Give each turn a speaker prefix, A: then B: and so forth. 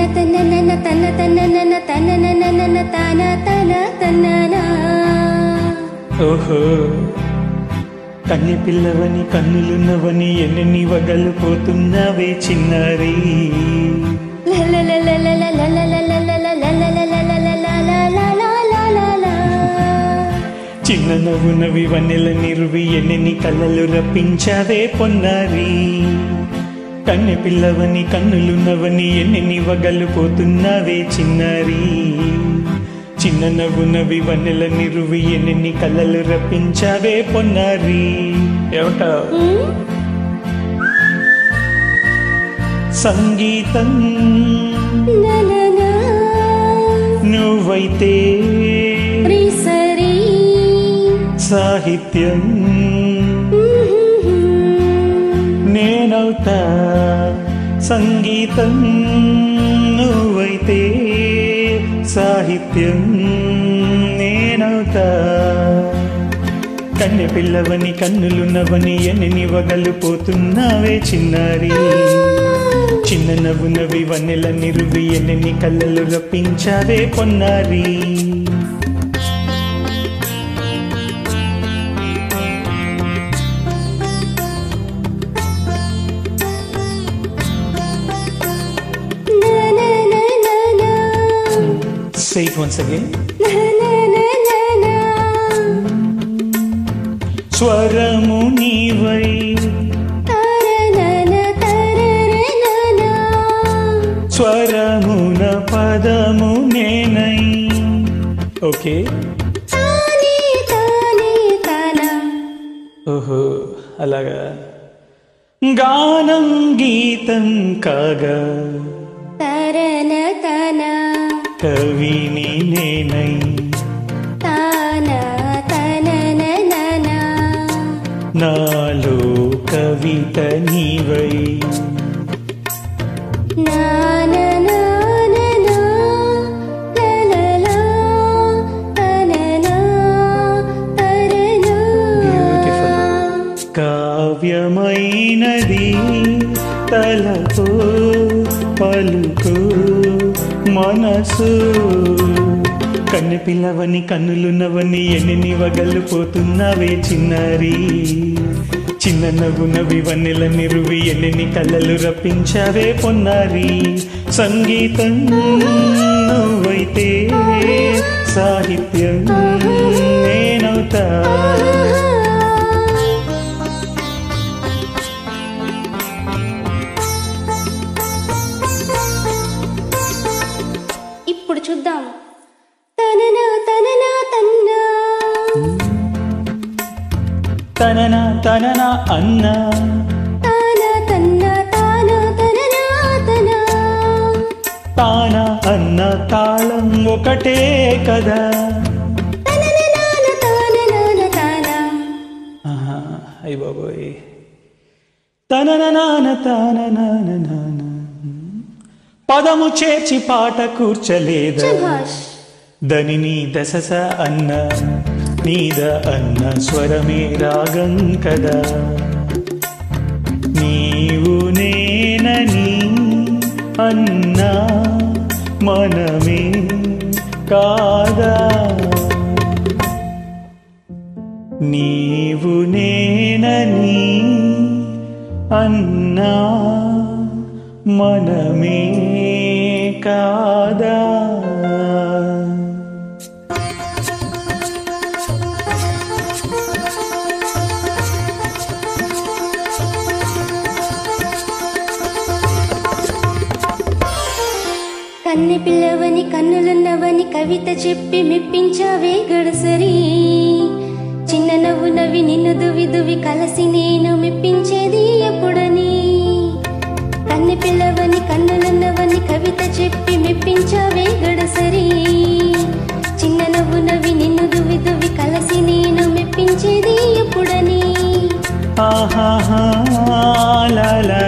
A: తన తన నన తన తన నన తన నన నన తన తన తన
B: ఓహో. కన్నె పిల్లవని కన్నులున్నవని ఎన్నెన్ని వగలు పోతున్నావే చిన్నారి. చిన్న నవ్వునవి వన్నెల నిరువి ఎన్నెన్ని కళ్ళలు రప్పించావే పొన్నారీ. కన్నె పిల్లవని కన్నులున్నవని ఎన్నెన్ని వగలు పోతున్నావే చిన్నారి? చిన్న నవ్వునవి వన్నెల నిరువి ఎన్నెన్ని కళ్ళలు రప్పించావే పొన్నారి? ఏమంటా? సంగీతం నువ్వైతే సాహిత్యం నేనవుతా. సంగీతం నువ్వైతే సాహిత్యం నేనవుతా. కన్నె పిల్లవని కన్నులున్నవని ఎన్ని వగలు పోతున్నావే చిన్నారి. చిన్న నవ్వు నవ్వి వన్నెల నిరువి ఎన్ని కళ్ళలు రప్పించావే కొన్నారీ Say it once again. స్వరము నీవై స్వరమున పదము నేనై ఓకే ఓహో అలాగా గానం గీతం కాగా
A: తరన తన
B: కవిని నేనై నాలో కవిత నీవై. కావ్యమైనది తలతో పలుకు మనసు. కన్ను పిల్లవని కన్నులున్నవని ఎన్ని వగలు పోతున్నావే చిన్నారి? చిన్న నవ్వునవి వన్నెల నిరువి ఎన్ని కళ్ళలు రప్పించావే పొన్నారి? సంగీతం నువ్వైతే సాహిత్యం.
A: తనన తనన
B: అన్న.
A: తాన
B: అన్న తాళం ఒకటే కదా.
A: తనన నాన తాన నాన తానా.
B: ఆహా, అయ్ బాబోయ్. తనన నాన తాన నాన నాన. పదము చేర్చి పాట కూర్చలేదా?
A: శభాష్
B: దని దశస అన్న. నీద అన్న స్వరమే రాగం కదా. నీవు నేనని అన్నా మనమే కాదా. నీవు నేనని అన్నా మనమే కాదా.
A: కన్ని పిల్లవని కన్నులున్నవని కవిత చెప్పి మెప్పించావే గడసరి. చిన్న నవ్వు నవ్వి నిన్ను దువి దువి కలసి నేను మెప్పించేది ఎప్పుడని. కన్ని పిల్లవని కన్నులున్నవని కవిత చెప్పి మెప్పించావే గడసరి. చిన్న నవ్వు నవ్వి నిన్ను దువి దువి కలసి నేను మెప్పించేది ఎప్పుడని.
B: ఆహాహా లా